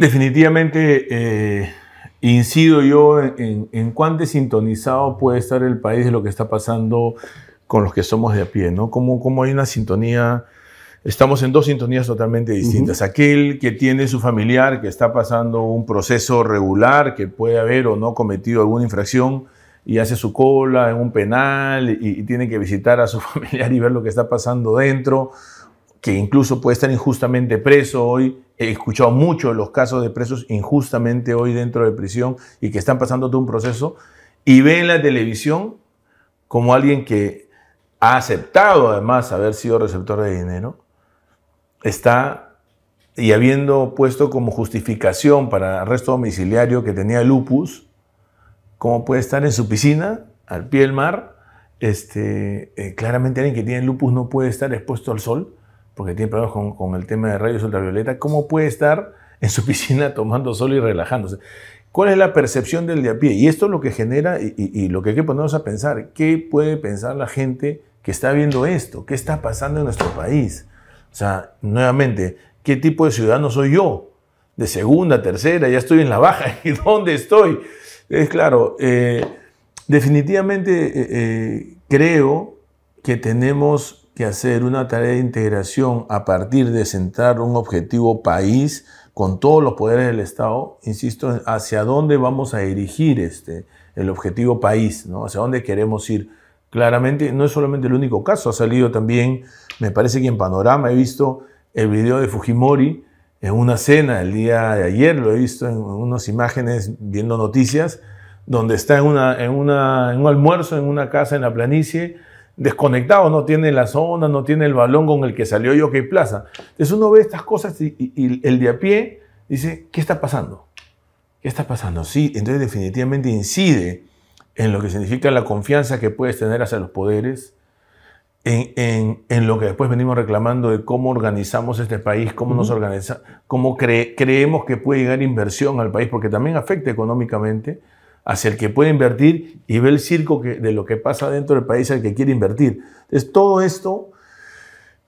Definitivamente eh, incido yo en, en cuán desintonizado puede estar el país de lo que está pasando con los que somos de a pie, ¿no? Como, como hay una sintonía, estamos en dos sintonías totalmente distintas. Aquel que tiene su familiar que está pasando un proceso regular, que puede haber o no cometido alguna infracción y hace su cola en un penal y, y tiene que visitar a su familiar y ver lo que está pasando dentro, que incluso puede estar injustamente preso hoy. He escuchado muchos los casos de presos injustamente hoy dentro de prisión y que están pasando todo un proceso y ve en la televisión como alguien que ha aceptado además haber sido receptor de dinero, está y habiendo puesto como justificación para arresto domiciliario que tenía lupus, ¿cómo puede estar en su piscina, al pie del mar? Este, eh, claramente alguien que tiene lupus no puede estar expuesto al sol porque tiene problemas con, el tema de rayos ultravioleta. ¿Cómo puede estar en su piscina tomando sol y relajándose? ¿Cuál es la percepción del de a pie? Y esto es lo que genera y lo que hay que ponernos a pensar. ¿Qué puede pensar la gente que está viendo esto? ¿Qué está pasando en nuestro país? O sea, nuevamente, ¿qué tipo de ciudadano soy yo? De segunda, tercera, ya estoy en la baja. ¿Y dónde estoy? Es claro, eh, definitivamente eh, eh, creo que tenemos que hacer una tarea de integración a partir de centrar un objetivo país con todos los poderes del Estado, insisto, hacia dónde vamos a dirigir este, el objetivo país, ¿no? hacia dónde queremos ir. Claramente, no es solamente el único caso, ha salido también, me parece que en Panorama he visto el video de Fujimori en una cena el día de ayer, lo he visto en unas imágenes viendo noticias, donde está en, una, en, una, en un almuerzo en una casa en la planicie, desconectado, no tiene la zona, no tiene el balón con el que salió yo que Plaza. Entonces uno ve estas cosas y, y, y, el de a pie dice, ¿qué está pasando? ¿Qué está pasando? Sí, entonces definitivamente incide en lo que significa la confianza que puedes tener hacia los poderes, en, en, en lo que después venimos reclamando de cómo organizamos este país, cómo uh -huh. nos organiza, cómo cre creemos que puede llegar inversión al país, porque también afecta económicamente hacia el que puede invertir y ve el circo que, de lo que pasa dentro del país al que quiere invertir. Entonces, todo esto,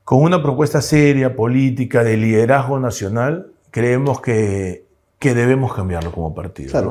con una propuesta seria, política, de liderazgo nacional, creemos que, que debemos cambiarlo como partido. Claro.